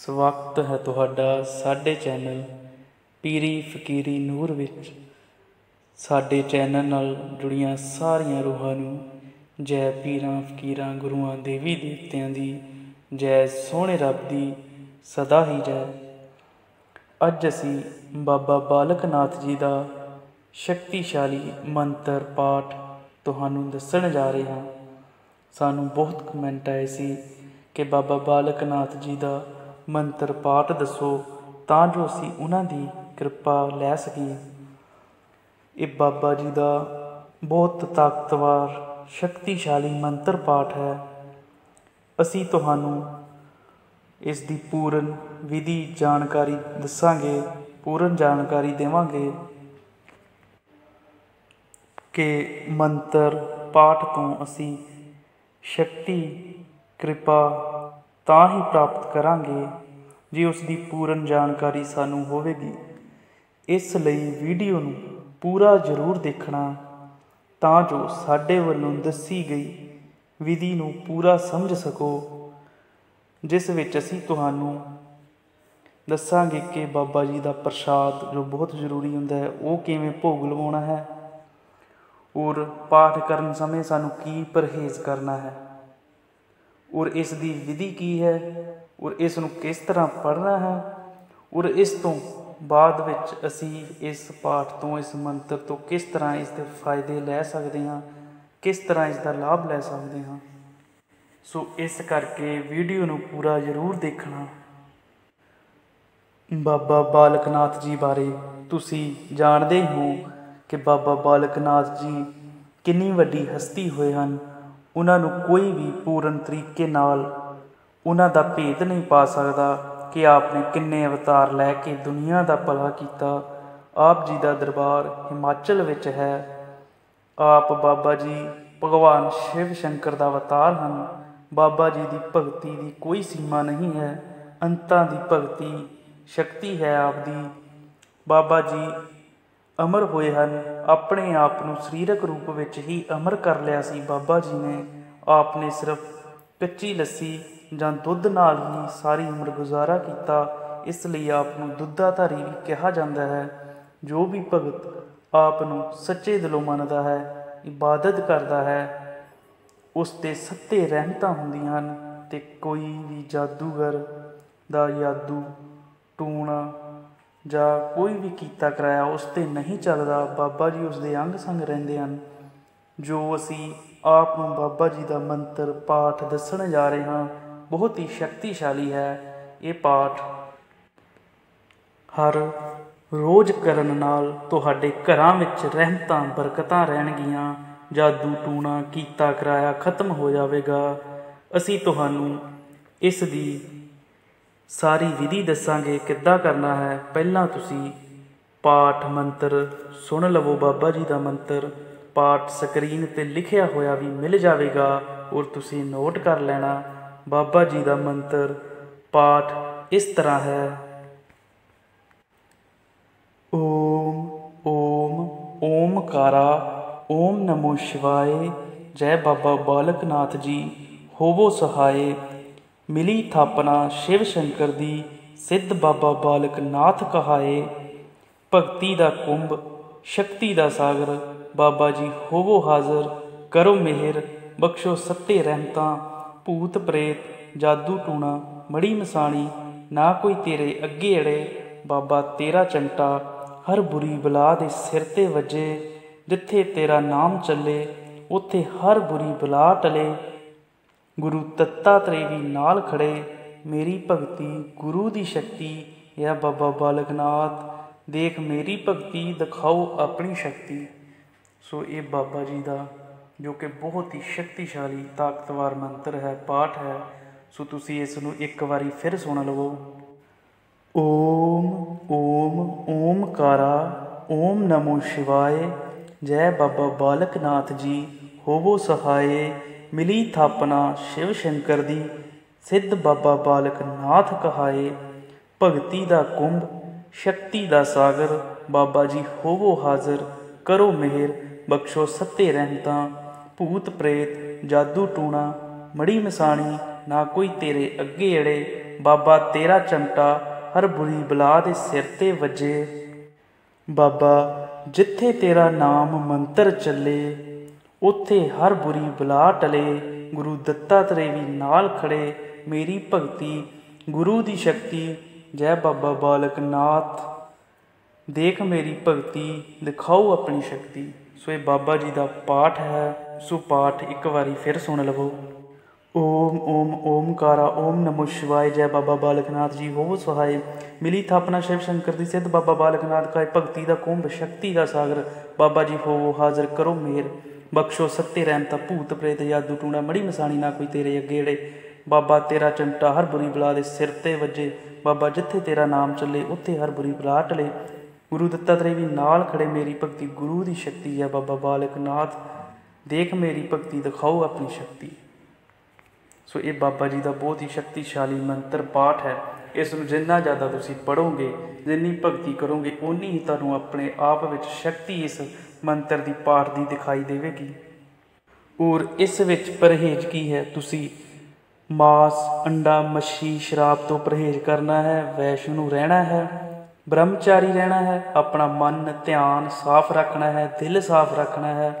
ਸਵਾਗਤ ਹੈ ਤੁਹਾਡਾ ਸਾਡੇ ਚੈਨਲ ਪੀਰੀ ਫਕੀਰੀ ਨੂਰ ਵਿੱਚ। ਸਾਡੇ ਚੈਨਲ ਨਾਲ ਜੁੜੀਆਂ ਸਾਰੀਆਂ ਰੂਹਾਂ ਨੂੰ ਜੈ ਪੀਰਾਂ, ਫਕੀਰਾਂ, ਗੁਰੂਆਂ, ਦੇਵੀ ਦੇਵਤਿਆਂ ਦੀ ਜੈ ਸੋਹਣੇ ਰੱਬ ਦੀ ਸਦਾ ਹੀ ਜੈ। ਅੱਜ ਅਸੀਂ ਬਾਬਾ ਬਾਲਕ ਨਾਥ ਜੀ ਦਾ ਸ਼ਕਤੀਸ਼ਾਲੀ ਮੰਤਰ ਪਾਠ ਤੁਹਾਨੂੰ ਦੱਸਣ ਜਾ ਰਹੇ ਹਾਂ। ਸਾਨੂੰ ਬਹੁਤ ਕਮੈਂਟ ਆਏ ਸੀ ਕਿ ਬਾਬਾ ਬਾਲਕ ਨਾਥ ਜੀ ਦਾ ਮੰਤਰ ਪਾਠ ਦੱਸੋ, ਤਾਂ ਜੋ ਅਸੀਂ ਉਹਨਾਂ ਦੀ ਕਿਰਪਾ ਲੈ ਸਕੀਏ। ਇਹ ਬਾਬਾ ਜੀ ਦਾ ਬਹੁਤ ਤਾਕਤਵਰ, ਸ਼ਕਤੀਸ਼ਾਲੀ ਮੰਤਰ ਪਾਠ ਹੈ। ਅਸੀਂ ਤੁਹਾਨੂੰ ਇਸ ਦੀ ਪੂਰਨ ਵਿਧੀ ਜਾਣਕਾਰੀ ਦੱਸਾਂਗੇ, ਪੂਰਨ ਜਾਣਕਾਰੀ ਦੇਵਾਂਗੇ ਕਿ ਮੰਤਰ ਪਾਠ ਤੋਂ ਅਸੀਂ ਸ਼ਕਤੀ, ਕਿਰਪਾ ਤਾਂ ਹੀ ਪ੍ਰਾਪਤ ਕਰਾਂਗੇ ਜੇ ਉਸ ਦੀ ਪੂਰਨ ਜਾਣਕਾਰੀ ਸਾਨੂੰ ਹੋਵੇਗੀ। ਇਸ ਲਈ ਵੀਡੀਓ ਨੂੰ ਪੂਰਾ ਜ਼ਰੂਰ ਦੇਖਣਾ, ਤਾਂ ਜੋ ਸਾਡੇ ਵੱਲੋਂ ਦੱਸੀ ਗਈ ਵਿਧੀ ਨੂੰ ਪੂਰਾ ਸਮਝ ਸਕੋ, ਜਿਸ ਵਿੱਚ ਅਸੀਂ ਤੁਹਾਨੂੰ ਦੱਸਾਂਗੇ ਕਿ ਬਾਬਾ ਜੀ ਦਾ ਪ੍ਰਸ਼ਾਦ ਜੋ ਬਹੁਤ ਜ਼ਰੂਰੀ ਹੁੰਦਾ ਹੈ, ਉਹ ਕਿਵੇਂ ਭੋਗ ਲਵਾਉਣਾ ਹੈ ਔਰ ਪਾਠ ਕਰਨ ਸਮੇਂ ਸਾਨੂੰ ਕੀ ਪਰਹੇਜ਼ ਕਰਨਾ ਹੈ। ਔਰ ਇਸ ਦੀ ਵਿਧੀ ਕੀ ਹੈ? ਔਰ ਇਸ ਨੂੰ ਕਿਸ ਤਰ੍ਹਾਂ ਪੜ੍ਹਨਾ ਹੈ? ਔਰ ਇਸ ਤੋਂ ਬਾਅਦ ਵਿੱਚ ਅਸੀਂ ਇਸ ਪਾਠ ਤੋਂ, ਇਸ ਮੰਤਰ ਤੋਂ ਕਿਸ ਤਰ੍ਹਾਂ ਇਸ ਦੇ ਫਾਇਦੇ ਲੈ ਸਕਦੇ ਹਾਂ? ਕਿਸ ਤਰ੍ਹਾਂ ਇਸ ਦਾ ਲਾਭ ਲੈ ਸਕਦੇ ਹਾਂ? ਸੋ ਇਸ ਕਰਕੇ ਵੀਡੀਓ ਨੂੰ ਪੂਰਾ ਜ਼ਰੂਰ ਦੇਖਣਾ। ਬਾਬਾ ਬਾਲਕ ਨਾਥ ਜੀ ਬਾਰੇ ਤੁਸੀਂ ਜਾਣਦੇ ਹੋ ਕਿ ਬਾਬਾ ਬਾਲਕ ਨਾਥ ਜੀ ਕਿੰਨੀ ਵੱਡੀ ਹਸਤੀ ਹੋਏ ਹਨ। ਉਹਨਾਂ ਨੂੰ ਕੋਈ ਵੀ ਪੂਰਨ ਤਰੀਕੇ ਨਾਲ ਉਹਨਾਂ ਦਾ ਭੇਦ ਨਹੀਂ ਪਾ ਸਕਦਾ ਕਿ ਆਪ ਨੇ ਕਿੰਨੇ ਅਵਤਾਰ ਲੈ ਕੇ ਦੁਨੀਆ ਦਾ ਭਲਾ ਕੀਤਾ। ਆਪ ਜੀ ਦਾ ਦਰਬਾਰ ਹਿਮਾਚਲ ਵਿੱਚ ਹੈ। ਆਪ ਬਾਬਾ ਜੀ ਭਗਵਾਨ ਸ਼ਿਵ ਸ਼ੰਕਰ ਦਾ ਅਵਤਾਰ ਹਨ। ਬਾਬਾ ਜੀ ਦੀ ਭਗਤੀ ਦੀ ਕੋਈ ਸੀਮਾ ਨਹੀਂ ਹੈ। ਅੰਤਾਂ ਦੀ ਭਗਤੀ ਸ਼ਕਤੀ ਹੈ ਆਪ ਦੀ। ਬਾਬਾ ਜੀ ਅਮਰ ਹੋਏ ਹਨ। ਆਪਣੇ ਆਪ ਨੂੰ ਸਰੀਰਕ ਰੂਪ ਵਿੱਚ ਹੀ ਅਮਰ ਕਰ ਲਿਆ ਸੀ ਬਾਬਾ ਜੀ ਨੇ। ਆਪ ਨੇ ਸਿਰਫ ਕੱਚੀ ਲੱਸੀ ਜਾਂ ਦੁੱਧ ਨਾਲ ਹੀ ਸਾਰੀ ਉਮਰ ਗੁਜ਼ਾਰਾ ਕੀਤਾ। ਇਸ ਲਈ ਆਪ ਨੂੰ ਦੁੱਧਾਧਾਰੀ ਵੀ ਕਿਹਾ ਜਾਂਦਾ ਹੈ। ਜੋ ਵੀ ਭਗਤ ਆਪ ਨੂੰ ਸੱਚੇ ਦਿਲੋਂ ਮੰਨਦਾ ਹੈ, ਇਬਾਦਤ ਕਰਦਾ ਹੈ, ਉਸ ਤੇ ਸੱਤੇ ਰਹਿਮਤਾਂ ਹੁੰਦੀਆਂ ਹਨ। ਤੇ ਕੋਈ ਵੀ ਜਾਦੂਗਰ ਦਾ ਜਾਦੂ ਟੂਣਾ ਜਾਂ ਕੋਈ ਵੀ ਕੀਤਾ ਕਰਾਇਆ ਉਸ ਤੇ ਨਹੀਂ ਚੱਲਦਾ, ਬਾਬਾ ਜੀ ਉਸ ਦੇ ਅੰਗ ਸੰਗ ਰਹਿੰਦੇ ਹਨ। ਜੋ ਅਸੀਂ ਆਪ ਨੂੰ ਬਾਬਾ ਜੀ ਦਾ ਮੰਤਰ, ਪਾਠ ਦੱਸਣ ਜਾ ਰਹੇ ਹਾਂ, ਬਹੁਤ ਹੀ ਸ਼ਕਤੀਸ਼ਾਲੀ ਹੈ ਇਹ ਪਾਠ। ਹਰ ਰੋਜ਼ ਕਰਨ ਨਾਲ ਤੁਹਾਡੇ ਘਰਾਂ ਵਿੱਚ ਰਹਿਮਤਾਂ, ਬਰਕਤਾਂ ਰਹਿਣਗੀਆਂ, ਜਾਦੂ ਟੂਣਾ ਕੀਤਾ ਕਰਾਇਆ ਖਤਮ ਹੋ ਜਾਵੇਗਾ। ਅਸੀਂ ਤੁਹਾਨੂੰ ਇਸ ਦੀ ਸਾਰੀ ਵਿਧੀ ਦੱਸਾਂਗੇ ਕਿੱਦਾਂ ਕਰਨਾ ਹੈ। ਪਹਿਲਾਂ ਤੁਸੀਂ ਪਾਠ ਮੰਤਰ ਸੁਣ ਲਵੋ ਬਾਬਾ ਜੀ ਦਾ ਮੰਤਰ। ਪਾਠ ਸਕਰੀਨ ਤੇ ਲਿਖਿਆ ਹੋਇਆ ਵੀ ਮਿਲ ਜਾਵੇਗਾ ਔਰ ਤੁਸੀਂ ਨੋਟ ਕਰ ਲੈਣਾ। ਬਾਬਾ ਜੀ ਦਾ ਮੰਤਰ ਪਾਠ ਇਸ ਤਰ੍ਹਾਂ ਹੈ। ਓਮ ਓਮ, ਓਮਕਾਰਾ, ਓਮ ਨਮੋ ਸ਼ਿਵਾਏ। ਜੈ ਬਾਬਾ ਬਾਲਕ ਨਾਥ ਜੀ, ਹੋਵੋ ਸਹਾਏ। ਮਿਲੀ ਥਾਪਨਾ ਸ਼ਿਵ ਸ਼ੰਕਰ ਦੀ ਸਿੱਧ ਬਾਬਾ ਬਾਲਕ ਨਾਥ ਕਹਾਏ। ਭਗਤੀ ਦਾ ਕੁੰਭ, ਸ਼ਕਤੀ ਦਾ ਸਾਗਰ, ਬਾਬਾ ਜੀ ਹੋਵੋ ਹਾਜ਼ਰ, ਕਰੋ ਮਿਹਰ, ਬਖਸ਼ੋ ਸੱਤੇ ਰਹਿਮਤਾਂ, ਭੂਤ ਪ੍ਰੇਤ, ਜਾਦੂ ਟੂਣਾ, ਮੜੀ ਮਸਾਣੀ, ਨਾ ਕੋਈ ਤੇਰੇ ਅੱਗੇ ਅੜੇ, ਬਾਬਾ ਤੇਰਾ ਚੰਟਾ, ਹਰ ਬੁਰੀ ਬਲਾ ਦੇ ਸਿਰ ਤੇ ਵੱਜੇ, ਜਿੱਥੇ ਤੇਰਾ ਨਾਮ ਚੱਲੇ, ਉੱਥੇ ਹਰ ਬੁਰੀ ਬਲਾ ਟਲੇ। ਗੁਰੂ ਤਤਾਤਰੇ ਵੀ ਨਾਲ ਖੜੇ। ਮੇਰੀ ਭਗਤੀ ਗੁਰੂ ਦੀ ਸ਼ਕਤੀ ਇਹ ਬਾਬਾ ਬਾਲਕ ਨਾਥ ਦੇਖ ਮੇਰੀ ਭਗਤੀ, ਦਿਖਾਓ ਆਪਣੀ ਸ਼ਕਤੀ। ਸੋ ਇਹ ਬਾਬਾ ਜੀ ਦਾ, ਜੋ ਕਿ ਬਹੁਤ ਹੀ ਸ਼ਕਤੀਸ਼ਾਲੀ, ਤਾਕਤਵਰ ਮੰਤਰ ਹੈ, ਪਾਠ ਹੈ। ਸੋ ਤੁਸੀਂ ਇਸ ਨੂੰ ਇੱਕ ਵਾਰੀ ਫਿਰ ਸੁਣ ਲਵੋ। ਓਮ ਓਮ, ਓਮਕਾਰਾ, ਓਮ ਨਮੋ ਸ਼ਿਵਾਏ। ਜੈ ਬਾਬਾ ਬਾਲਕ ਨਾਥ ਜੀ, ਹੋਵੋ ਸਹਾਏ। ਮਿਲੀ ਥਾਪਨਾ ਸ਼ਿਵ ਸ਼ੰਕਰ ਦੀ, ਸਿੱਧ ਬਾਬਾ ਬਾਲਕ ਨਾਥ ਕਹਾਏ, ਭਗਤੀ ਦਾ ਕੁੰਭ, ਸ਼ਕਤੀ ਦਾ ਸਾਗਰ, ਬਾਬਾ ਜੀ ਹੋਵੋ ਹਾਜ਼ਰ, ਕਰੋ ਮਿਹਰ, ਬਖਸ਼ੋ ਸੱਤੇ ਰਹਿਮਤਾਂ, ਭੂਤ ਪ੍ਰੇਤ, ਜਾਦੂ ਟੂਣਾ, ਮੜੀ ਮਸਾਣੀ, ਨਾ ਕੋਈ ਤੇਰੇ ਅੱਗੇ ਅੜੇ, ਬਾਬਾ ਤੇਰਾ ਚਮਟਾ, ਹਰ ਬੁਰੀ ਬਲਾ ਦੇ ਸਿਰ ਤੇ ਵੱਜੇ। ਬਾਬਾ, ਜਿੱਥੇ ਤੇਰਾ ਨਾਮ ਮੰਤਰ ਚੱਲੇ ਉੱਥੇ ਹਰ ਬੁਰੀ ਬਲਾ ਟਲੇ, ਗੁਰੂ ਦੱਤਾਤਰੇ ਵੀ ਨਾਲ ਖੜੇ। ਮੇਰੀ ਭਗਤੀ, ਗੁਰੂ ਦੀ ਸ਼ਕਤੀ, ਜੈ ਬਾਬਾ ਬਾਲਕ ਨਾਥ। ਦੇਖ ਮੇਰੀ ਭਗਤੀ, ਦਿਖਾਓ ਆਪਣੀ ਸ਼ਕਤੀ। ਸੋ ਇਹ ਬਾਬਾ ਜੀ ਦਾ ਪਾਠ ਹੈ, ਸੋ ਪਾਠ ਇੱਕ ਵਾਰੀ ਫਿਰ ਸੁਣ ਲਵੋ। ਓਮ ਓਮ, ਓਮਕਾਰਾ, ਓਮ ਨਮੋ ਸ਼ਿਵਾਏ, ਜੈ ਬਾਬਾ ਬਾਲਕਨਾਥ ਜੀ ਹੋਵੋ ਸਹਾਇ ਮਿਲੀ ਥਾਪਨਾ ਸ਼ਿਵ ਸ਼ੰਕਰ ਦੀ ਸਿੱਧ, ਬਾਬਾ ਬਾਲਕਨਾਥ ਕਾ ਭਗਤੀ ਦਾ ਕੁੰਭ ਸ਼ਕਤੀ ਦਾ ਸਾਗਰ। ਬਾਬਾ ਜੀ ਹੋਵੋ ਹਾਜ਼ਰ, ਕਰੋ ਮੇਰ। ਬਖਸ਼ੋ ਸੱਤੇ ਰਹਿਮਤਾ ਭੂਤ ਪ੍ਰੇਤ ਜਾਦੂ ਟੂਣਾ, ਮੜੀ ਮਸਾਣੀ ਨਾ ਕੋਈ ਤੇਰੇ ਅੱਗੇ ਜਿਹੜੇ ਬਾਬਾ ਤੇਰਾ ਚੰਟਾ ਹਰ ਬੁਰੀ ਬਲਾ ਦੇ ਸਿਰ ਤੇ ਵੱਜੇ। ਬਾਬਾ ਜਿੱਥੇ ਤੇਰਾ ਨਾਮ ਚੱਲੇ, ਉੱਥੇ ਹਰ ਬੁਰੀ ਬਲਾ ਟਲੇ। ਗੁਰੂ ਦੱਤਾਤਰੇ ਵੀ ਨਾਲ ਖੜੇ, ਮੇਰੀ ਭਗਤੀ ਗੁਰੂ ਦੀ ਸ਼ਕਤੀ ਹੈ ਬਾਬਾ ਬਾਲਕ ਨਾਥ ਦੇਖ ਮੇਰੀ ਭਗਤੀ, ਦਿਖਾਓ ਆਪਣੀ ਸ਼ਕਤੀ। ਸੋ ਇਹ ਬਾਬਾ ਜੀ ਦਾ ਬਹੁਤ ਹੀ ਸ਼ਕਤੀਸ਼ਾਲੀ ਮੰਤਰ ਪਾਠ ਹੈ। ਇਸ ਨੂੰ ਜਿੰਨਾ ਜ਼ਿਆਦਾ ਤੁਸੀਂ ਪੜੋਗੇ ਜਿੰਨੀ ਭਗਤੀ ਕਰੋਗੇ, ਓਨੀ ਹੀ ਤੁਹਾਨੂੰ ਆਪਣੇ ਆਪ ਵਿੱਚ ਸ਼ਕਤੀ ਇਸ ਮੰਤਰ ਦੀ ਪਾਠ ਦੀ ਦਿਖਾਈ ਦੇਵੇਗੀ। ਔਰ ਇਸ ਵਿੱਚ ਪਰਹੇਜ਼ ਕੀ ਹੈ? ਤੁਸੀਂ ਮਾਸ, ਅੰਡਾ, ਮੱਛੀ, ਸ਼ਰਾਬ ਤੋਂ ਪਰਹੇਜ਼ ਕਰਨਾ ਹੈ, ਵੈਸ਼ਨੂੰ ਨੂੰ ਰਹਿਣਾ ਹੈ, ਬ੍ਰਹਮਚਾਰੀ ਰਹਿਣਾ ਹੈ, ਆਪਣਾ ਮਨ ਧਿਆਨ ਸਾਫ਼ ਰੱਖਣਾ ਹੈ, ਦਿਲ ਸਾਫ਼ ਰੱਖਣਾ ਹੈ,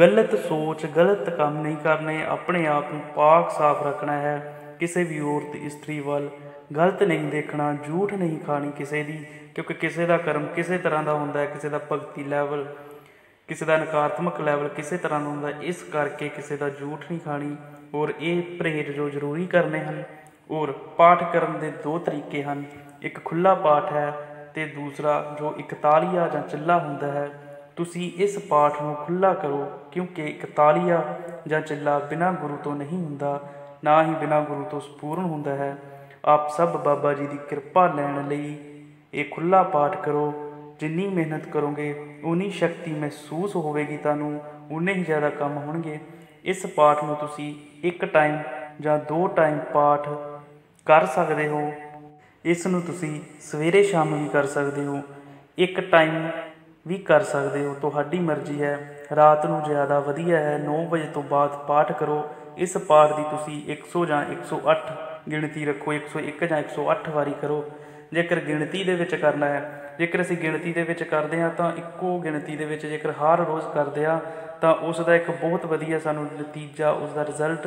ਗਲਤ ਸੋਚ, ਗਲਤ ਕੰਮ ਨਹੀਂ ਕਰਨੇ, ਆਪਣੇ ਆਪ ਨੂੰ ਪਾਕ ਸਾਫ਼ ਰੱਖਣਾ ਹੈ, ਕਿਸੇ ਵੀ ਔਰਤ, ਇਸਤਰੀ ਵੱਲ ਗਲਤ ਨਹੀਂ ਦੇਖਣਾ, ਝੂਠ ਨਹੀਂ ਖਾਣੀ ਕਿਸੇ ਦੀ, ਕਿਉਂਕਿ ਕਿਸੇ ਦਾ ਕਰਮ ਕਿਸੇ ਤਰ੍ਹਾਂ ਦਾ ਹੁੰਦਾ ਹੈ, ਕਿਸੇ ਦਾ ਭਗਤੀ ਲੈਵਲ ਕਿਸੇ ਦਾ ਨਕਾਰਾਤਮਕ ਲੈਵਲ ਕਿਸੇ ਤਰ੍ਹਾਂ ਦਾ ਹੁੰਦਾ, ਇਸ ਕਰਕੇ ਕਿਸੇ ਦਾ ਝੂਠ ਨਹੀਂ ਖਾਣੀ। ਔਰ ਇਹ ਪਰਹੇਜ਼ ਜੋ ਜ਼ਰੂਰੀ ਕਰਨੇ ਹਨ, ਔਰ ਪਾਠ ਕਰਨ ਦੇ ਦੋ ਤਰੀਕੇ ਹਨ। ਇੱਕ ਖੁੱਲਾ ਪਾਠ ਹੈ ਤੇ ਦੂਸਰਾ ਜੋ ਇਕਤਾਲੀਆ ਜਾਂ ਚਿੱਲਾ ਹੁੰਦਾ ਹੈ। ਤੁਸੀਂ ਇਸ ਪਾਠ ਨੂੰ ਖੁੱਲਾ ਕਰੋ, ਕਿਉਂਕਿ ਇਕਤਾਲੀਆ ਜਾਂ ਚਿੱਲਾ ਬਿਨਾਂ ਗੁਰੂ ਤੋਂ ਨਹੀਂ ਹੁੰਦਾ, ਨਾ ਹੀ ਬਿਨਾਂ ਗੁਰੂ ਤੋਂ ਸਪੂਰਨ ਹੁੰਦਾ ਹੈ। ਆਪ ਸਭ ਬਾਬਾ ਜੀ ਦੀ ਕਿਰਪਾ ਲੈਣ ਲਈ ਇਹ ਖੁੱਲਾ ਪਾਠ ਕਰੋ। ਜਿੰਨੀ ਮਿਹਨਤ ਕਰੋਗੇ ਉਨੀ ਸ਼ਕਤੀ ਮਹਿਸੂਸ ਹੋਵੇਗੀ ਤੁਹਾਨੂੰ ਉਨੇ ਹੀ ਜ਼ਿਆਦਾ ਕੰਮ ਹੋਣਗੇ। ਇਸ ਪਾਠ ਨੂੰ ਤੁਸੀਂ ਇੱਕ ਟਾਈਮ ਜਾਂ ਦੋ ਟਾਈਮ ਪਾਠ ਕਰ ਸਕਦੇ ਹੋ। ਇਸ ਨੂੰ ਤੁਸੀਂ ਸਵੇਰੇ ਸ਼ਾਮ ਵੀ ਕਰ ਸਕਦੇ ਹੋ। ਇੱਕ ਟਾਈਮ ਵੀ ਕਰ ਸਕਦੇ ਹੋ। ਤੁਹਾਡੀ ਮਰਜ਼ੀ ਹੈ। ਰਾਤ ਨੂੰ ਜ਼ਿਆਦਾ ਵਧੀਆ ਹੈ। 9 ਵਜੇ ਤੋਂ ਬਾਅਦ ਪਾਠ ਕਰੋ। ਇਸ ਪਾਠ ਦੀ ਤੁਸੀਂ 100 ਜਾਂ 108 ਗਿਣਤੀ ਰੱਖੋ। 101 ਜਾਂ 108 ਵਾਰੀ ਕਰੋ। ਜੇਕਰ ਗਿਣਤੀ ਦੇ ਵਿੱਚ ਕਰਨਾ ਹੈ ਜੇਕਰ ਅਸੀਂ ਗਿਣਤੀ ਦੇ ਵਿੱਚ ਕਰਦੇ ਹਾਂ ਤਾਂ ਇੱਕੋ ਗਿਣਤੀ ਦੇ ਵਿੱਚ ਜੇਕਰ ਹਰ ਰੋਜ਼ ਕਰਦੇ ਆ ਤਾਂ ਉਸ ਦਾ ਇੱਕ ਬਹੁਤ ਵਧੀਆ ਸਾਨੂੰ ਨਤੀਜਾ, ਉਸ ਦਾ ਰਿਜ਼ਲਟ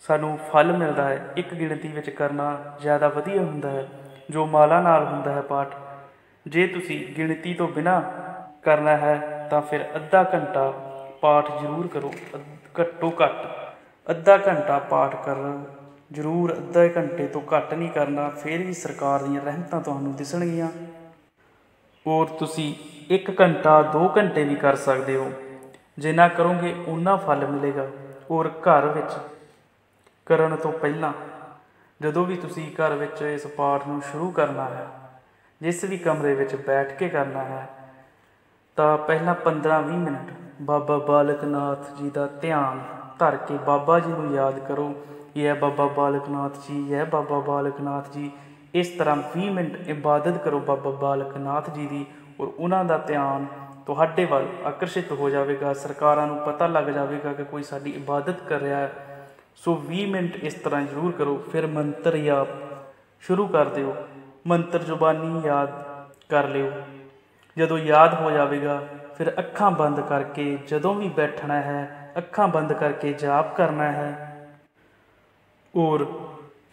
ਸਾਨੂੰ ਫਲ ਮਿਲਦਾ ਹੈ। ਇੱਕ ਗਿਣਤੀ ਵਿੱਚ ਕਰਨਾ ਜ਼ਿਆਦਾ ਵਧੀਆ ਹੁੰਦਾ ਹੈ, ਜੋ ਮਾਲਾ ਨਾਲ ਹੁੰਦਾ ਹੈ ਪਾਠ। ਜੇ ਤੁਸੀਂ ਗਿਣਤੀ ਤੋਂ ਬਿਨਾ ਕਰਨਾ ਹੈ ਤਾਂ ਫਿਰ ਅੱਧਾ ਘੰਟਾ ਪਾਠ ਜ਼ਰੂਰ ਕਰੋ। ਘੱਟੋ ਘੱਟ ਅੱਧਾ ਘੰਟਾ ਪਾਠ ਕਰਨ, ਜ਼ਰੂਰ ਅੱਧਾ ਘੰਟੇ ਤੋਂ ਘੱਟ ਨਹੀਂ ਕਰਨਾ। ਫਿਰ ਵੀ ਸਰਕਾਰ ਦੀਆਂ ਰਹਿਮਤਾਂ ਤੁਹਾਨੂੰ ਦਿਸਣਗੀਆਂ। ਔਰ ਤੁਸੀਂ 1 ਘੰਟਾ 2 ਘੰਟੇ ਵੀ ਕਰ ਸਕਦੇ ਹੋ। ਜਿੰਨਾ ਕਰੋਗੇ ਉਨਾ ਫਲ ਮਿਲੇਗਾ ਔਰ ਘਰ ਵਿੱਚ। ਕਰਨ ਤੋਂ ਪਹਿਲਾਂ, ਜਦੋਂ ਵੀ ਤੁਸੀਂ ਘਰ ਵਿੱਚ ਇਸ ਪਾਠ ਨੂੰ ਸ਼ੁਰੂ ਕਰਨਾ ਹੈ, ਜਿਸ ਵੀ ਕਮਰੇ ਵਿੱਚ ਬੈਠ ਕੇ ਕਰਨਾ ਹੈ, ਤਾਂ ਪਹਿਲਾਂ 15-20 ਮਿੰਟ ਬਾਬਾ ਬਾਲਕਨਾਥ ਜੀ ਦਾ ਧਿਆਨ ਧਰ ਕੇ ਬਾਬਾ ਜੀ ਨੂੰ ਯਾਦ ਕਰੋ, ਇਹ ਬਾਬਾ ਬਾਲਕਨਾਥ ਜੀ, ਇਹ ਬਾਬਾ ਬਾਲਕਨਾਥ ਜੀ ਇਸ ਤਰ੍ਹਾਂ 20 ਮਿੰਟ ਇਬਾਦਤ ਕਰੋ ਬਾਬਾ ਬਾਲਕ ਨਾਥ ਜੀ ਦੀ ਔਰ ਉਹਨਾਂ ਦਾ ਧਿਆਨ ਤੁਹਾਡੇ ਵੱਲ ਆਕਰਸ਼ਿਤ ਹੋ ਜਾਵੇਗਾ, ਸਰਕਾਰਾਂ ਨੂੰ ਪਤਾ ਲੱਗ ਜਾਵੇਗਾ ਕਿ ਕੋਈ ਸਾਡੀ ਇਬਾਦਤ ਕਰ ਰਿਹਾ ਹੈ। ਸੋ 20 ਮਿੰਟ ਇਸ ਤਰ੍ਹਾਂ ਜ਼ਰੂਰ ਕਰੋ, ਫਿਰ ਮੰਤਰ ਜਾਪ ਸ਼ੁਰੂ ਕਰ ਦਿਓ। ਮੰਤਰ ਜ਼ੁਬਾਨੀ ਯਾਦ ਕਰ ਲਿਓ। ਜਦੋਂ ਯਾਦ ਹੋ ਜਾਵੇਗਾ, ਫਿਰ ਅੱਖਾਂ ਬੰਦ ਕਰਕੇ ਜਦੋਂ ਵੀ ਬੈਠਣਾ ਹੈ, ਅੱਖਾਂ ਬੰਦ ਕਰਕੇ ਜਾਪ ਕਰਨਾ ਹੈ। ਔਰ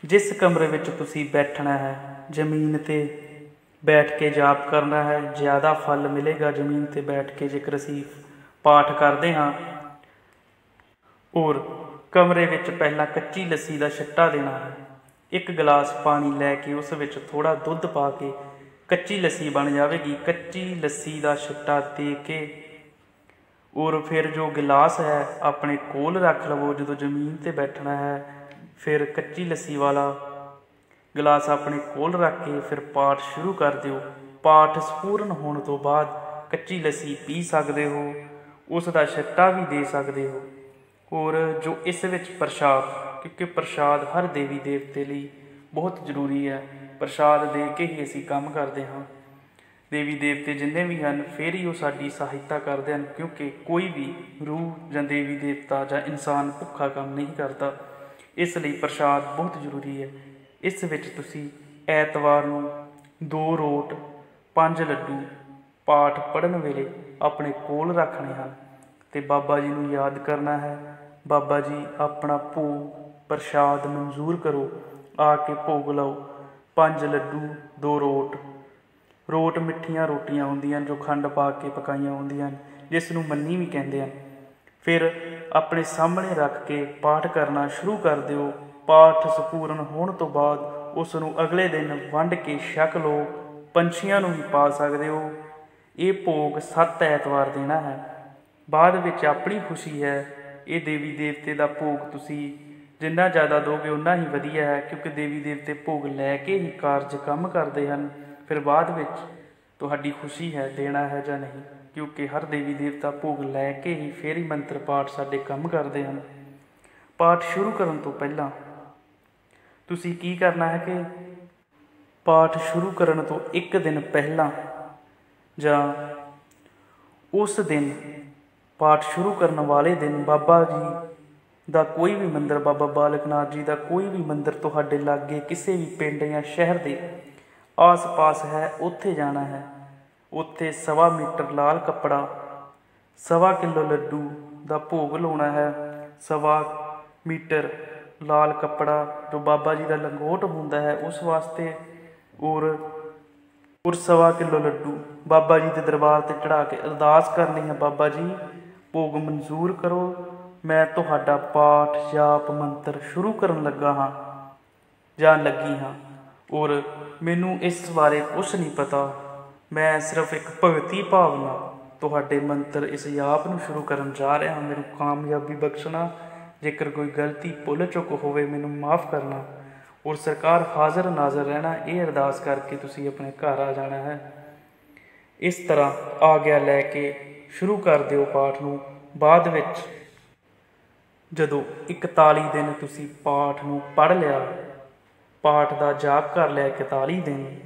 ਜਿਸ ਕਮਰੇ ਵਿੱਚ ਤੁਸੀਂ ਬੈਠਣਾ ਹੈ, ਜ਼ਮੀਨ ਤੇ ਬੈਠ ਕੇ ਜਾਪ ਕਰਨਾ ਹੈ, ਜ਼ਿਆਦਾ ਫਲ ਮਿਲੇਗਾ ਜ਼ਮੀਨ ਤੇ ਬੈਠ ਕੇ ਜੇਕਰ ਅਸੀਂ ਪਾਠ ਕਰਦੇ ਹਾਂ। ਔਰ ਕਮਰੇ ਵਿੱਚ ਪਹਿਲਾਂ ਕੱਚੀ ਲੱਸੀ ਦਾ ਛੱਟਾ ਦੇਣਾ ਹੈ। ਇੱਕ ਗਲਾਸ ਪਾਣੀ ਲੈ ਕੇ ਉਸ ਵਿੱਚ ਥੋੜਾ ਦੁੱਧ ਪਾ ਕੇ ਕੱਚੀ ਲੱਸੀ ਬਣ ਜਾਵੇਗੀ। ਕੱਚੀ ਲੱਸੀ ਦਾ ਛੱਟਾ ਦੇ ਕੇ ਔਰ ਫਿਰ ਜੋ ਗਲਾਸ ਹੈ, ਆਪਣੇ ਕੋਲ ਰੱਖ ਲਵੋ। ਜਦੋਂ ਜ਼ਮੀਨ ਤੇ ਬੈਠਣਾ ਹੈ ਫਿਰ ਕੱਚੀ ਲੱਸੀ ਵਾਲਾ ਗਲਾਸ ਆਪਣੇ ਕੋਲ ਰੱਖ ਕੇ ਫਿਰ ਪਾਠ ਸ਼ੁਰੂ ਕਰ ਦਿਓ। ਪਾਠ ਸਪੂਰਨ ਹੋਣ ਤੋਂ ਬਾਅਦ ਕੱਚੀ ਲੱਸੀ ਪੀ ਸਕਦੇ ਹੋ, ਉਸ ਦਾ ਛੱਟਾ ਵੀ ਦੇ ਸਕਦੇ ਹੋ। ਔਰ ਜੋ ਇਸ ਵਿੱਚ ਪ੍ਰਸ਼ਾਦ, ਕਿਉਂਕਿ ਪ੍ਰਸ਼ਾਦ ਹਰ ਦੇਵੀ ਦੇਵਤੇ ਲਈ ਬਹੁਤ ਜ਼ਰੂਰੀ ਹੈ, ਪ੍ਰਸ਼ਾਦ ਦੇ ਕੇ ਹੀ ਅਸੀਂ ਕੰਮ ਕਰਦੇ ਹਾਂ। ਦੇਵੀ ਦੇਵਤੇ ਜਿੰਨੇ ਵੀ ਹਨ, ਫੇਰ ਹੀ ਉਹ ਸਾਡੀ ਸਹਾਇਤਾ ਕਰਦੇ ਹਨ, ਕਿਉਂਕਿ ਕੋਈ ਵੀ ਰੂਹ ਜਾਂ ਦੇਵੀ ਦੇਵਤਾ ਜਾਂ ਇਨਸਾਨ ਭੁੱਖਾ ਕੰਮ ਨਹੀਂ ਕਰਦਾ। ਇਸ ਲਈ ਪ੍ਰਸ਼ਾਦ ਬਹੁਤ ਜ਼ਰੂਰੀ ਹੈ। ਇਸ ਵਿੱਚ ਤੁਸੀਂ ਐਤਵਾਰ ਨੂੰ ਦੋ ਰੋਟ, ਪੰਜ ਲੱਡੂ, ਪਾਠ ਪੜਨ ਵੇਲੇ ਆਪਣੇ ਕੋਲ ਰੱਖਣੇ ਹਨ। ਤੇ ਬਾਬਾ ਜੀ ਨੂੰ ਯਾਦ ਕਰਨਾ ਹੈ, ਬਾਬਾ ਜੀ ਆਪਣਾ ਭੋਗ ਪ੍ਰਸ਼ਾਦ ਮਨਜ਼ੂਰ ਕਰੋ, ਆ ਕੇ ਭੋਗ ਲਾਓ। ਪੰਜ ਲੱਡੂ, ਦੋ ਰੋਟ। ਰੋਟ ਮਿੱਠੀਆਂ ਰੋਟੀਆਂ ਹੁੰਦੀਆਂ ਜੋ ਖੰਡ ਪਾ ਕੇ ਪਕਾਈਆਂ ਹੁੰਦੀਆਂ ਜਿਸ ਨੂੰ ਮੰਨੀ ਵੀ ਕਹਿੰਦੇ ਹਨ। ਫਿਰ ਆਪਣੇ ਸਾਹਮਣੇ ਰੱਖ ਕੇ ਪਾਠ ਕਰਨਾ ਸ਼ੁਰੂ ਕਰ ਦਿਓ। ਪਾਠ ਸੰਪੂਰਨ ਹੋਣ ਤੋਂ ਬਾਅਦ ਉਸ ਨੂੰ ਅਗਲੇ ਦਿਨ ਵੰਡ ਕੇ ਛਕ ਲਓ। ਪੰਛੀਆਂ ਨੂੰ ਵੀ ਪਾ ਸਕਦੇ ਹੋ। ਇਹ ਭੋਗ ਸੱਤ ਐਤਵਾਰ ਦੇਣਾ ਹੈ। ਬਾਅਦ ਵਿੱਚ ਆਪਣੀ ਖੁਸ਼ੀ ਹੈ, ਇਹ ਦੇਵੀ ਦੇਵਤੇ ਦਾ ਭੋਗ ਤੁਸੀਂ ਜਿੰਨਾ ਜ਼ਿਆਦਾ ਦੋਗੇ ਉਨਾ ਹੀ ਵਧੀਆ ਹੈ, ਕਿਉਂਕਿ ਦੇਵੀ ਦੇਵਤੇ ਭੋਗ ਲੈ ਕੇ ਹੀ ਕਾਰਜ ਕੰਮ ਕਰਦੇ ਹਨ। ਫਿਰ ਬਾਅਦ ਵਿੱਚ ਤੁਹਾਡੀ ਖੁਸ਼ੀ ਹੈ, ਦੇਣਾ ਹੈ ਜਾਂ ਨਹੀਂ। ਕਿਉਂਕਿ ਹਰ ਦੇਵੀ ਦੇਵਤਾ ਭੋਗ ਲੈ ਕੇ ਹੀ ਫੇਰ ਹੀ ਮੰਤਰ ਪਾਠ ਸਾਡੇ ਕੰਮ ਕਰਦੇ ਹਨ। ਪਾਠ ਸ਼ੁਰੂ ਕਰਨ ਤੋਂ ਪਹਿਲਾਂ ਤੁਸੀਂ ਕੀ ਕਰਨਾ ਹੈ ਕਿ ਪਾਠ ਸ਼ੁਰੂ ਕਰਨ ਤੋਂ ਇੱਕ ਦਿਨ ਪਹਿਲਾਂ ਜਾਂ ਉਸ ਦਿਨ ਪਾਠ ਸ਼ੁਰੂ ਕਰਨ ਵਾਲੇ ਦਿਨ ਬਾਬਾ ਜੀ ਦਾ ਕੋਈ ਵੀ ਮੰਦਰ, ਬਾਬਾ ਬਾਲਕ ਨਾਥ ਜੀ ਦਾ ਕੋਈ ਵੀ ਮੰਦਰ ਤੁਹਾਡੇ ਲਾਗੇ ਕਿਸੇ ਵੀ ਪਿੰਡ ਜਾਂ ਸ਼ਹਿਰ ਦੇ ਆਸ-ਪਾਸ ਹੈ, ਉੱਥੇ ਜਾਣਾ ਹੈ। ਉੱਥੇ ਸਵਾ ਮੀਟਰ ਲਾਲ ਕੱਪੜਾ, ਸਵਾ ਕਿਲੋ ਲੱਡੂ ਦਾ ਭੋਗ ਲਾਉਣਾ ਹੈ। ਸਵਾ ਮੀਟਰ ਲਾਲ ਕੱਪੜਾ ਜੋ ਬਾਬਾ ਜੀ ਦਾ ਲੰਗੋਟ ਹੁੰਦਾ ਹੈ, ਉਸ ਵਾਸਤੇ ਔਰ ਔਰ ਸਵਾ ਕਿਲੋ ਲੱਡੂ ਬਾਬਾ ਜੀ ਦੇ ਦਰਬਾਰ ਤੇ ਚੜਾ ਕੇ ਅਰਦਾਸ ਕਰਨੀ ਹੈ, ਬਾਬਾ ਜੀ, ਭੋਗ ਮਨਜ਼ੂਰ ਕਰੋ। ਮੈਂ ਤੁਹਾਡਾ ਪਾਠ ਜਾਪ ਮੰਤਰ ਸ਼ੁਰੂ ਕਰਨ ਲੱਗਾ ਹਾਂ ਜਾਂ ਲੱਗੀ ਹਾਂ ਔਰ ਮੈਨੂੰ ਇਸ ਬਾਰੇ ਕੁਝ ਨਹੀਂ ਪਤਾ। ਮੈਂ ਸਿਰਫ ਇੱਕ ਭਗਤੀ ਭਾਵਨਾ ਤੁਹਾਡੇ ਮੰਤਰ ਇਸ ਯਾਪ ਨੂੰ ਸ਼ੁਰੂ ਕਰਨ ਜਾ ਰਿਹਾ ਹਾਂ। ਮੈਨੂੰ ਕਾਮਯਾਬੀ ਬਖਸ਼ਣਾ, ਜੇਕਰ ਕੋਈ ਗਲਤੀ ਭੁੱਲ ਚੁੱਕ ਹੋਵੇ, ਮੈਨੂੰ ਮਾਫ ਕਰਨਾ ਔਰ ਸਰਕਾਰ ਹਾਜ਼ਰ ਨਾਜ਼ਰ ਰਹਿਣਾ, ਇਹ ਅਰਦਾਸ ਕਰਕੇ ਤੁਸੀਂ ਆਪਣੇ ਘਰ ਆ ਜਾਣਾ ਹੈ। ਇਸ ਤਰ੍ਹਾਂ ਆਗਿਆ ਲੈ ਕੇ ਸ਼ੁਰੂ ਕਰ ਦਿਓ ਪਾਠ ਨੂੰ। ਬਾਅਦ ਵਿੱਚ ਜਦੋਂ 41 ਦਿਨ ਤੁਸੀਂ ਪਾਠ ਨੂੰ ਪੜ੍ਹ ਲਿਆ, ਪਾਠ ਦਾ ਜਾਪ ਕਰ ਲਿਆ 41 ਦਿਨ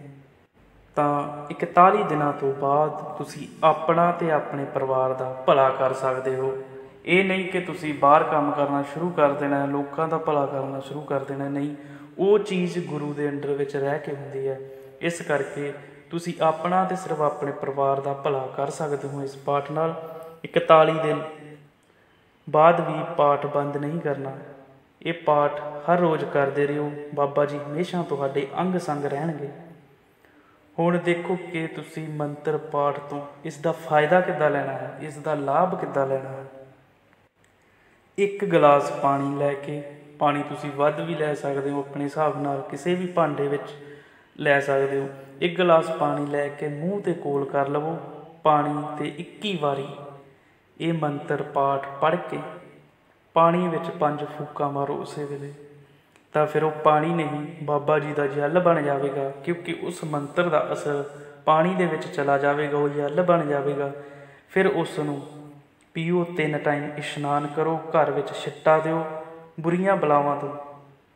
ਤਾਂ 41 ਦਿਨਾਂ ਤੋਂ ਬਾਅਦ ਤੁਸੀਂ ਆਪਣਾ ਤੇ ਆਪਣੇ ਪਰਿਵਾਰ ਦਾ ਭਲਾ ਕਰ ਸਕਦੇ ਹੋ। ਇਹ ਨਹੀਂ ਕਿ ਤੁਸੀਂ ਬਾਹਰ ਕੰਮ ਕਰਨਾ ਸ਼ੁਰੂ ਕਰ ਦੇਣਾ, ਲੋਕਾਂ ਦਾ ਭਲਾ ਕਰਨਾ ਸ਼ੁਰੂ ਕਰ ਦੇਣਾ, ਨਹੀਂ। ਉਹ ਚੀਜ਼ ਗੁਰੂ ਦੇ ਅੰਡਰ ਵਿੱਚ ਰਹਿ ਕੇ ਹੁੰਦੀ ਹੈ। ਇਸ ਕਰਕੇ ਤੁਸੀਂ ਆਪਣਾ ਤੇ ਸਿਰਫ ਆਪਣੇ ਪਰਿਵਾਰ ਦਾ ਭਲਾ ਕਰ ਸਕਦੇ ਹੋ ਇਸ ਪਾਠ ਨਾਲ। 41 ਦਿਨ ਬਾਅਦ ਵੀ ਪਾਠ ਬੰਦ ਨਹੀਂ ਕਰਨਾ। ਇਹ ਪਾਠ ਹਰ ਰੋਜ਼ ਕਰਦੇ ਰਹੋ। ਬਾਬਾ ਜੀ ਹਮੇਸ਼ਾ ਤੁਹਾਡੇ ਅੰਗ ਸੰਗ ਰਹਿਣਗੇ। ਹੁਣ ਦੇਖੋ ਕਿ ਤੁਸੀਂ ਮੰਤਰ ਪਾਠ ਤੋਂ ਇਸ ਦਾ ਫਾਇਦਾ ਕਿੱਦਾਂ ਲੈਣਾ ਹੈ ਇਸ ਦਾ ਲਾਭ ਕਿੱਦਾਂ ਲੈਣਾ ਹੈ। ਇੱਕ ਗਲਾਸ ਪਾਣੀ ਲੈ ਕੇ, ਪਾਣੀ ਤੁਸੀਂ ਵੱਧ ਵੀ ਲੈ ਸਕਦੇ ਹੋ, ਆਪਣੇ ਹਿਸਾਬ ਨਾਲ ਕਿਸੇ ਵੀ ਭਾਂਡੇ ਵਿੱਚ ਲੈ ਸਕਦੇ ਹੋ। ਇੱਕ ਗਲਾਸ ਪਾਣੀ ਲੈ ਕੇ ਮੂੰਹ ਤੇ ਕੋਲ ਕਰ ਲਵੋ। ਪਾਣੀ ਤੇ 21 ਵਾਰੀ ਇਹ ਮੰਤਰ ਪਾਠ ਪੜ੍ਹ ਕੇ ਪਾਣੀ ਵਿੱਚ ਪੰਜ ਫੂਕਾਂ ਮਾਰੋ ਉਸੇ ਵੇਲੇ। ਤਾਂ ਫਿਰ ਉਹ ਪਾਣੀ ਨਹੀਂ ਬਾਬਾ ਜੀ ਦਾ ਜਲ ਬਣ ਜਾਵੇਗਾ, ਕਿਉਂਕਿ ਉਸ ਮੰਤਰ ਦਾ ਅਸਰ ਪਾਣੀ ਦੇ ਵਿੱਚ ਚਲਾ ਜਾਵੇਗਾ, ਉਹ ਜਲ ਬਣ ਜਾਵੇਗਾ। ਫਿਰ ਉਸ ਨੂੰ ਪੀਓ ਤਿੰਨ ਟਾਈਮ, ਇਸ਼ਨਾਨ ਕਰੋ, ਘਰ ਵਿੱਚ ਛਿੱਟਾ ਦਿਓ, ਬੁਰੀਆਂ ਬਲਾਵਾਂ ਤੋਂ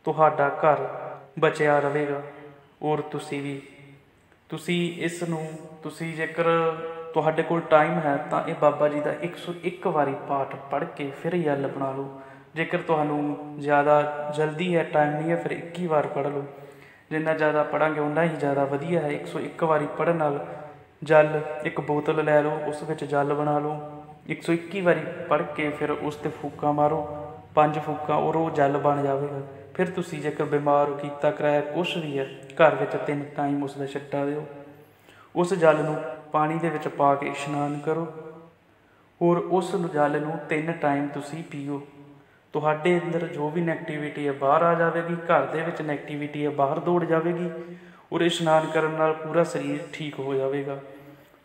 ਤੁਹਾਡਾ ਘਰ ਬਚਿਆ ਰਹੇਗਾ। ਔਰ ਤੁਸੀਂ ਵੀ, ਤੁਸੀਂ ਇਸ ਨੂੰ, ਤੁਸੀਂ ਜੇਕਰ ਤੁਹਾਡੇ ਕੋਲ ਟਾਈਮ ਹੈ ਤਾਂ ਇਹ ਬਾਬਾ ਜੀ ਦਾ 101 ਵਾਰੀ ਪਾਠ ਪੜ੍ਹ ਕੇ ਫਿਰ ਯਲ ਬਣਾ ਲਓ। ਜੇਕਰ ਤੁਹਾਨੂੰ ਜ਼ਿਆਦਾ ਜਲਦੀ ਹੈ ਟਾਈਮ ਨਹੀਂ ਹੈ, ਫਿਰ 21 ਵਾਰ ਪੜ੍ਹ ਲਓ। ਜਿੰਨਾ ਜ਼ਿਆਦਾ ਪੜਾਂਗੇ ਉਨਾ ਹੀ ਜ਼ਿਆਦਾ ਵਧੀਆ ਹੈ। 101 ਵਾਰੀ ਪੜਨ ਨਾਲ ਜਲ ਇੱਕ ਬੋਤਲ ਲੈ ਲਓ, ਉਸ ਵਿੱਚ ਜਲ ਬਣਾ ਲਓ। 121 ਵਾਰੀ ਪੜ੍ਹ ਕੇ ਫਿਰ ਉਸ ਤੇ ਫੂਕਾਂ ਮਾਰੋ। ਪੰਜ ਫੂਕਾਂ ਔਰ ਉਹ ਜਲ ਬਣ ਜਾਵੇਗਾ। ਫਿਰ ਤੁਸੀਂ ਜੇਕਰ ਬਿਮਾਰ ਹੋ ਕੀਤਾ, ਕਰਾਇਆ ਕੁਛ ਵੀ ਹੈ, ਘਰ ਵਿੱਚ ਤਿੰਨ ਟਾਈਮ ਉਸ ਦਾ ਛੱਟਾ ਦਿਓ। ਉਸ ਜਲ ਨੂੰ ਪਾਣੀ ਦੇ ਵਿੱਚ ਪਾ ਕੇ ਇਸ਼ਨਾਨ ਕਰੋ। ਔਰ ਉਸ ਜਲ ਨੂੰ ਤਿੰਨ ਟਾਈਮ ਤੁਸੀਂ ਪੀਓ। ਤੁਹਾਡੇ ਅੰਦਰ ਜੋ ਵੀ ਨੈਗੇਟਿਵਿਟੀ ਹੈ ਬਾਹਰ ਆ ਜਾਵੇਗੀ, ਘਰ ਦੇ ਵਿੱਚ ਨੈਗੇਟਿਵਿਟੀ ਹੈ ਬਾਹਰ ਦੌੜ ਜਾਵੇਗੀ ਔਰ ਇਸ਼ਨਾਨ ਕਰਨ ਨਾਲ ਪੂਰਾ ਸਰੀਰ ਠੀਕ ਹੋ ਜਾਵੇਗਾ।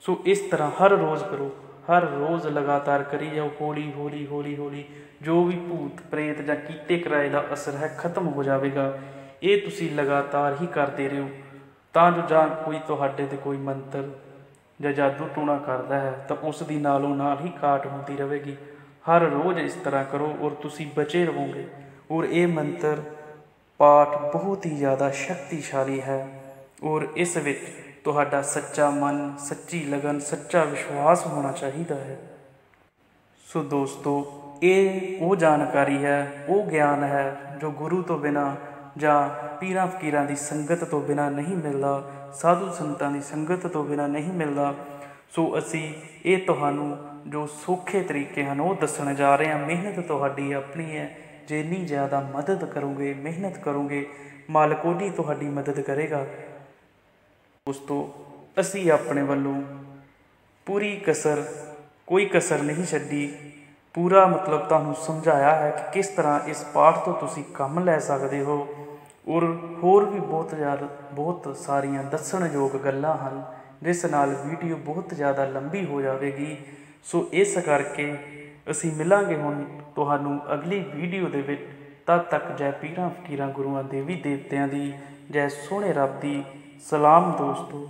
ਸੋ ਇਸ ਤਰ੍ਹਾਂ ਹਰ ਰੋਜ਼ ਕਰੋ, ਹਰ ਰੋਜ਼ ਲਗਾਤਾਰ ਕਰੀ ਜਾਓ, ਹੌਲੀ ਹੌਲੀ ਹੌਲੀ ਹੌਲੀ। ਜੋ ਵੀ ਭੂਤ, ਪ੍ਰੇਤ ਜਾਂ ਕੀਤੇ ਕਰਾਏ ਦਾ ਅਸਰ ਹੈ, ਖਤਮ ਹੋ ਜਾਵੇਗਾ। ਇਹ ਤੁਸੀਂ ਲਗਾਤਾਰ ਹੀ ਕਰਦੇ ਰਹੋ। ਤਾਂ ਜੋ ਜਾਂ ਕੋਈ ਤੁਹਾਡੇ ਤੇ ਕੋਈ ਮੰਤਰ ਜਾਂ ਜਾਦੂ ਟੂਣਾ ਕਰਦਾ ਹੈ, ਤਾਂ ਉਸ ਦੀ ਨਾਲੋਂ ਨਾਲ ਹੀ ਕਾਟ ਹੁੰਦੀ ਰਹੇਗੀ। ਹਰ ਰੋਜ਼ ਇਸ ਤਰ੍ਹਾਂ ਕਰੋ ਔਰ ਤੁਸੀਂ ਬਚੇ ਰਹੋਗੇ। ਔਰ ਇਹ ਮੰਤਰ ਪਾਠ ਬਹੁਤ ਹੀ ਜ਼ਿਆਦਾ ਸ਼ਕਤੀਸ਼ਾਲੀ ਹੈ। ਔਰ ਇਸ ਵਿੱਚ ਤੁਹਾਡਾ ਸੱਚਾ ਮਨ, ਸੱਚੀ ਲਗਨ, ਸੱਚਾ ਵਿਸ਼ਵਾਸ ਹੋਣਾ ਚਾਹੀਦਾ ਹੈ। ਸੋ ਦੋਸਤੋ, ਇਹ ਉਹ ਜਾਣਕਾਰੀ ਹੈ, ਉਹ ਗਿਆਨ ਹੈ ਜੋ ਗੁਰੂ ਤੋਂ ਬਿਨਾ ਜਾਂ ਪੀਰਾਂ ਫਕੀਰਾਂ ਦੀ ਸੰਗਤ ਤੋਂ ਬਿਨਾ ਨਹੀਂ ਮਿਲਦਾ, ਸਾਧੂ ਸੰਤਾਂ ਦੀ ਸੰਗਤ ਤੋਂ ਬਿਨਾ ਨਹੀਂ ਮਿਲਦਾ। ਸੋ ਅਸੀਂ ਇਹ ਤੁਹਾਨੂੰ ਜੋ ਸੌਖੇ ਤਰੀਕੇ ਹਨ, ਉਹ ਦੱਸਣ ਜਾ ਰਹੇ ਹਾਂ। ਮਿਹਨਤ ਤੁਹਾਡੀ ਆਪਣੀ ਹੈ। ਜੇ ਇੰਨੀ ਜ਼ਿਆਦਾ ਮਦਦ ਕਰੋਗੇ, ਮਿਹਨਤ ਕਰੋਗੇ, ਮਾਲਕ ਉਹਦੀ ਤੁਹਾਡੀ ਮਦਦ ਕਰੇਗਾ। ਉਸ ਤੋਂ ਅਸੀਂ ਆਪਣੇ ਵੱਲੋਂ ਪੂਰੀ ਕਸਰ, ਕੋਈ ਕਸਰ ਨਹੀਂ ਛੱਡੀ। ਪੂਰਾ ਮਤਲਬ ਤੁਹਾਨੂੰ ਸਮਝਾਇਆ ਹੈ ਕਿ ਕਿਸ ਤਰ੍ਹਾਂ ਇਸ ਪਾਠ ਤੋਂ ਤੁਸੀਂ ਕੰਮ ਲੈ ਸਕਦੇ ਹੋ। ਔਰ ਹੋਰ ਵੀ ਬਹੁਤ ਜ਼ਿਆਦਾ, ਬਹੁਤ ਸਾਰੀਆਂ ਦੱਸਣਯੋਗ ਗੱਲਾਂ ਹਨ। ਜਿਸ ਨਾਲ ਵੀਡੀਓ ਬਹੁਤ ਜ਼ਿਆਦਾ ਲੰਬੀ ਹੋ ਜਾਵੇਗੀ। ਸੋ ਇਸ ਕਰਕੇ ਅਸੀਂ ਮਿਲਾਂਗੇ ਹੁਣ ਤੁਹਾਨੂੰ ਅਗਲੀ ਵੀਡੀਓ ਦੇ ਵਿੱਚ। ਤਦ ਤੱਕ ਜੈ ਪੀਰਾਂ ਫਕੀਰਾਂ ਗੁਰੂਆਂ ਦੇਵੀ ਦੇਵਤਿਆਂ ਦੀ, ਜੈ ਸੋਹਣੇ ਰੱਬ ਦੀ। ਸਲਾਮ ਦੋਸਤੋ।